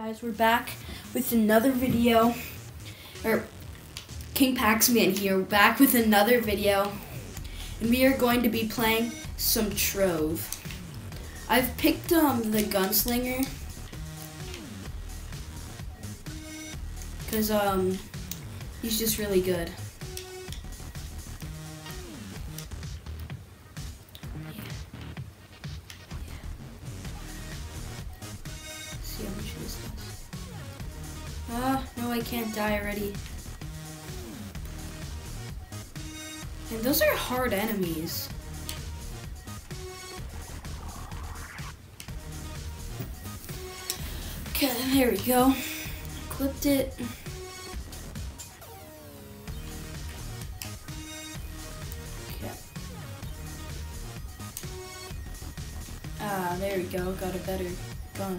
guys, we're back with another video. Or King Paxman here, back with another video. And we are going to be playing some Trove. I've picked um the gunslinger. Cause um he's just really good. Ah, no, I can't die already. And those are hard enemies. Okay, there we go. Clipped it. Okay. Ah, there we go. Got a better gun.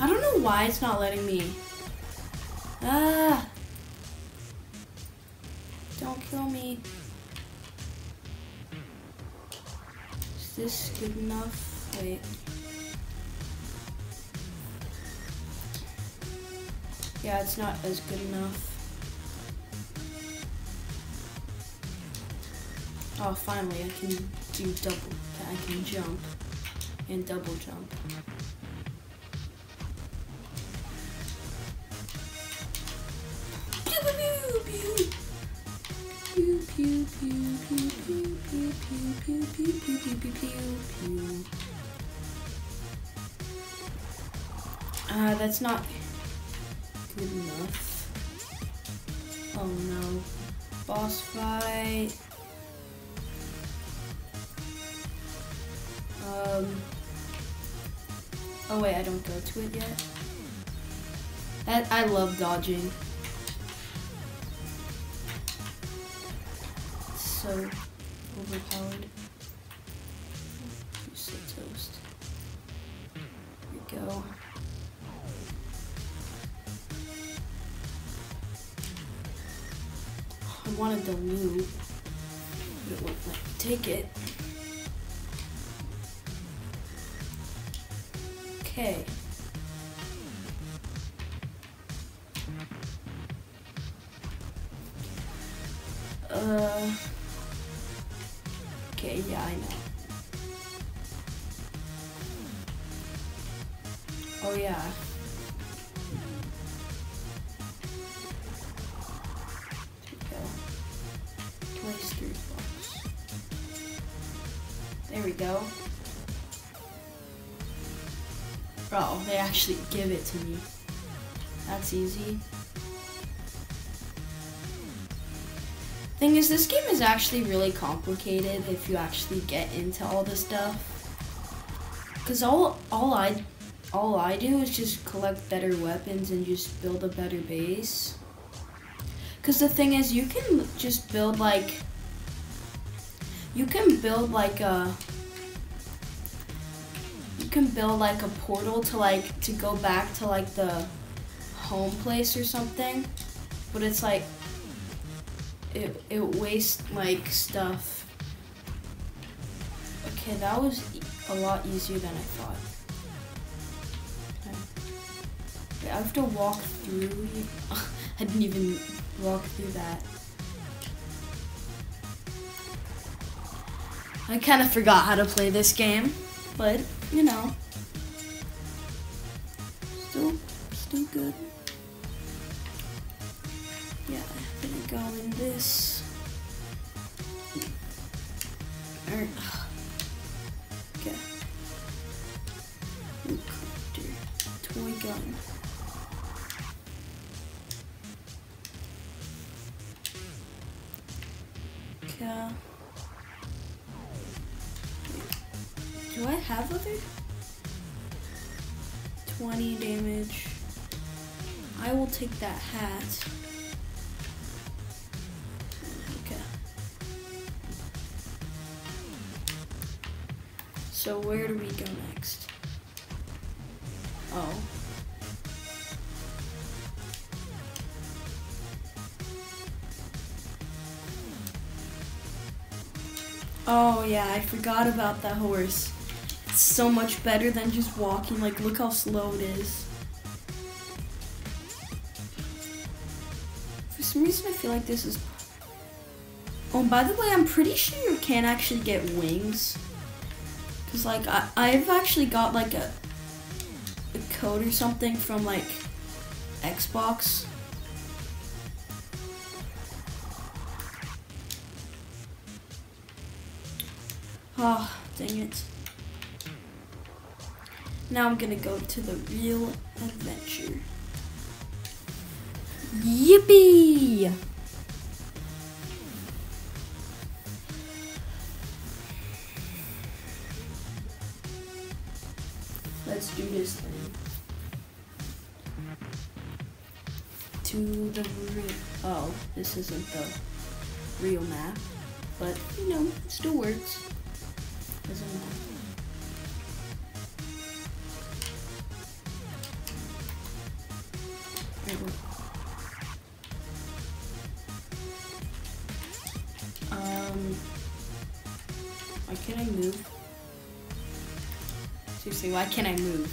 I don't know why it's not letting me. Ah! Don't kill me. Is this good enough? Wait. Yeah, it's not as good enough. Oh, finally, I can do double. I can jump and double jump. Ah, that's not good enough. Oh no. Boss fight. Um. Oh wait, I don't go to it yet. I, I love dodging. So overpowered. You're so toast. Here we go. I wanted the loot, but it won't let me take it. Okay. Uh. Okay, yeah, I know. Oh, yeah. There we go. Go. Oh, they actually give it to me. That's easy. Thing is, this game is actually really complicated if you actually get into all the stuff. Cause all all I all I do is just collect better weapons and just build a better base. Cause the thing is, you can just build like you can build like a you can build like a portal to like to go back to like the home place or something, but it's like it, it wastes like stuff. Okay, that was e a lot easier than I thought. Okay. I have to walk through. I didn't even walk through that. I kind of forgot how to play this game, but you know, still, still good. Go in this. Alright. Okay. Ooh. Toy gun. Okay. Do I have other? 20 damage. I will take that hat. So where do we go next? Oh. Oh yeah, I forgot about that horse. It's so much better than just walking. Like, look how slow it is. For some reason, I feel like this is. Oh, by the way, I'm pretty sure you can actually get wings. Cause like I, I've actually got like a, a code or something from like Xbox. Oh, dang it. Now I'm gonna go to the real adventure. Yippee! Let's do this thing. To the real. Oh, this isn't the real map, but you know, it still works. Doesn't matter. Um, why can't I move? Seriously, why can't I move?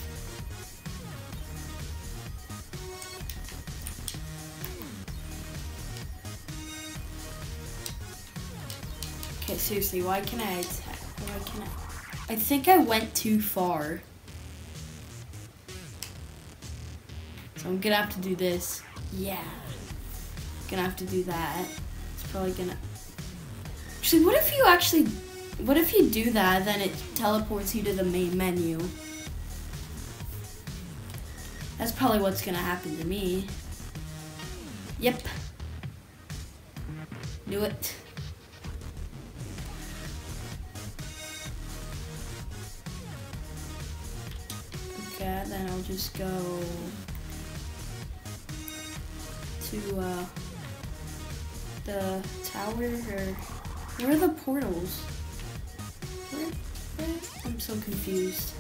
Okay, seriously, why can I attack? Why can I? I think I went too far. So I'm gonna have to do this. Yeah. Gonna have to do that. It's probably gonna. Actually, what if you actually what if you do that, then it teleports you to the main menu? That's probably what's gonna happen to me. Yep. Do it. Okay, then I'll just go to uh, the tower or where are the portals? I'm so confused.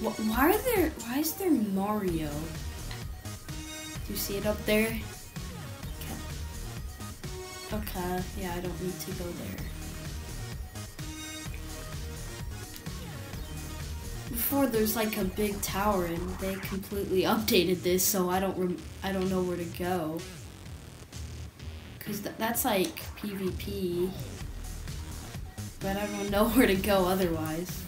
Why are there? Why is there Mario? Do you see it up there? Okay. Okay. Yeah, I don't need to go there. Before there's like a big tower and they completely updated this, so I don't I don't know where to go. Cause th- that's like PvP. But I don't know where to go otherwise.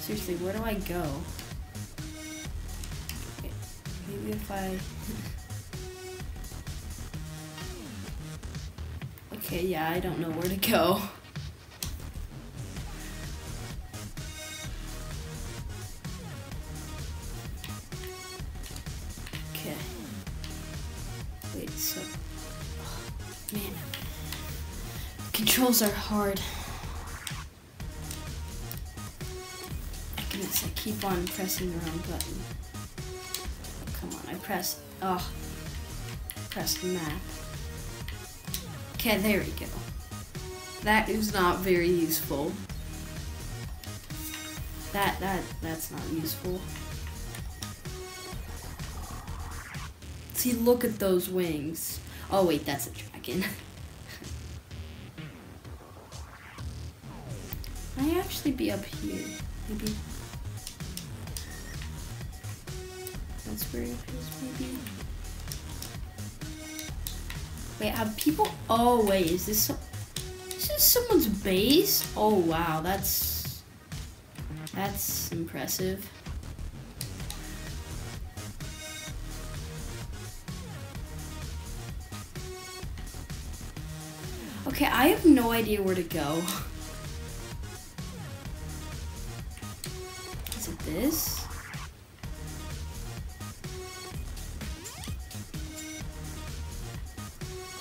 Seriously, where do I go? Maybe if I... okay, yeah, I don't know where to go. Controls are hard. I keep on pressing the wrong button. Come on, I pressed. Oh, pressed map. Okay, there we go. That is not very useful. That that that's not useful. See, look at those wings. Oh wait, that's a dragon. Might actually be up here. Maybe. That's where it is, maybe. Wait, have people? Oh wait, is this? So, this someone's base? Oh wow, that's that's impressive. Okay, I have no idea where to go. Is?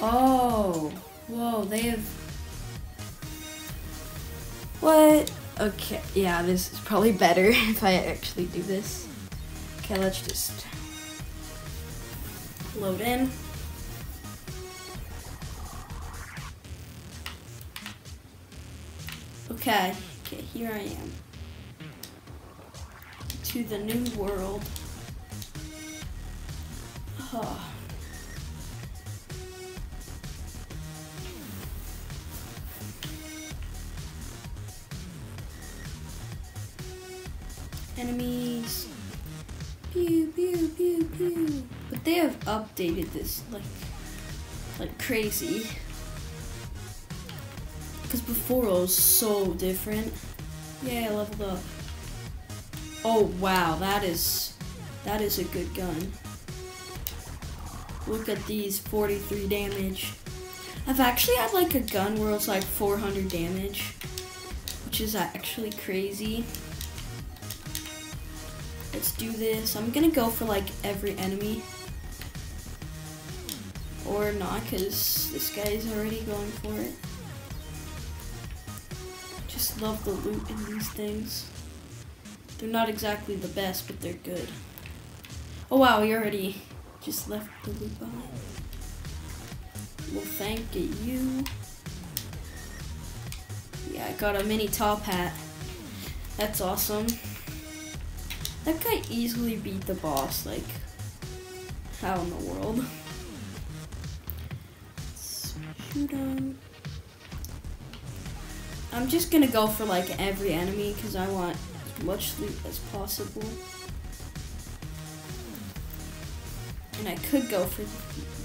Oh, whoa, they have. What? Okay, yeah, this is probably better if I actually do this. Okay, let's just load in. Okay, okay, here I am to the new world. Ah. Enemies. Pew, pew, pew, pew. But they have updated this like, like crazy. Because before it was so different. Yeah, I leveled up. Oh wow, that is that is a good gun. Look at these 43 damage. I've actually had like a gun where it's like 400 damage, which is actually crazy. Let's do this. I'm gonna go for like every enemy. Or not, because this guy's already going for it. Just love the loot in these things. They're not exactly the best, but they're good. Oh wow, you already just left the loot behind. Well, thank you. Yeah, I got a mini top hat. That's awesome. That guy easily beat the boss, like, how in the world? Shoot him. I'm just gonna go for like every enemy because I want much loot as possible. And I could go for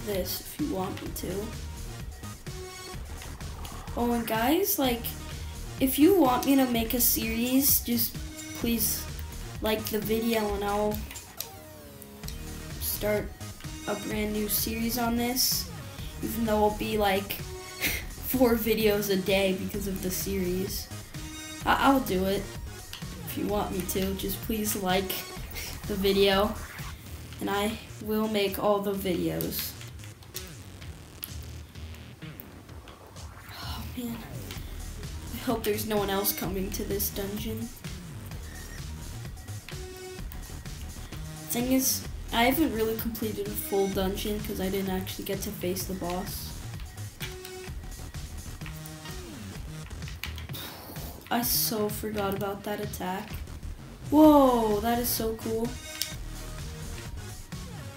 this if you want me to. Oh, and guys, like, if you want me to make a series, just please like the video and I'll start a brand new series on this. Even though it'll be like four videos a day because of the series. I- will do it if you want me to. Just please like the video and I will make all the videos. Oh man. I hope there's no one else coming to this dungeon. Thing is, I haven't really completed a full dungeon because I didn't actually get to face the boss. I so forgot about that attack. Whoa, that is so cool.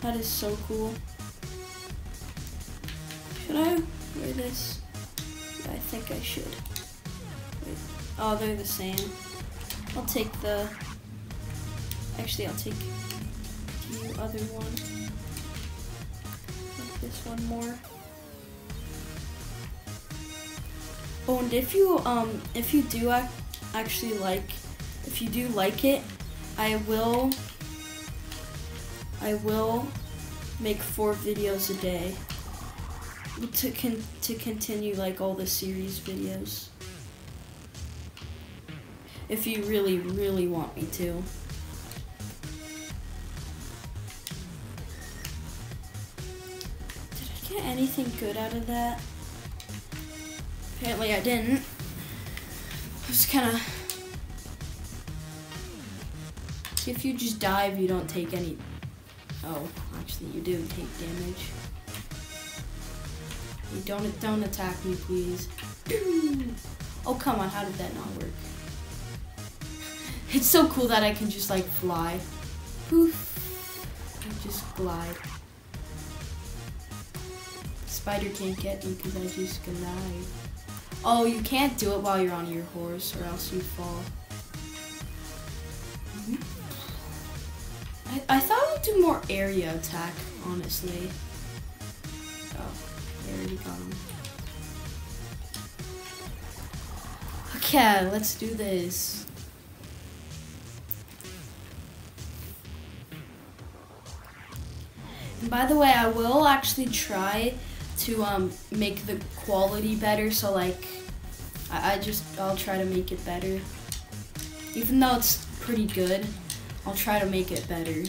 That is so cool. Should I wear this? I think I should. Wait. Oh, they're the same. I'll take the... Actually, I'll take the other one. Like this one more. Oh, and if you um if you do ac actually like if you do like it, I will I will make four videos a day to con to continue like all the series videos. If you really really want me to. Did I get anything good out of that? Apparently I didn't. I was kind of... If you just dive, you don't take any... Oh, actually you do take damage. You don't, don't attack me, please. Oh, come on, how did that not work? It's so cool that I can just, like, fly. Poof. And just glide. Spider can't get me because I just glide. Oh, you can't do it while you're on your horse or else you fall. Mm -hmm. I, I thought would do more area attack, honestly. Oh. Okay, let's do this. And by the way, I will actually try to um, make the quality better. So like, I, I just, I'll try to make it better. Even though it's pretty good, I'll try to make it better.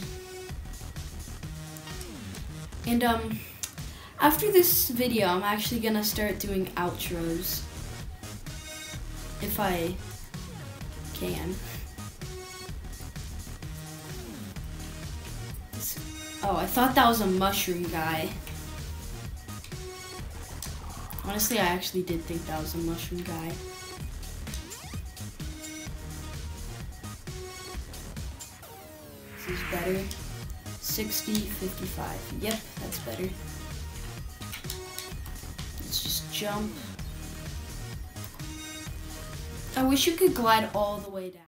And um, after this video, I'm actually gonna start doing outros. If I can. Oh, I thought that was a mushroom guy. Honestly, I actually did think that was a mushroom guy. This is better. 60, 55. Yep, that's better. Let's just jump. I wish you could glide all the way down.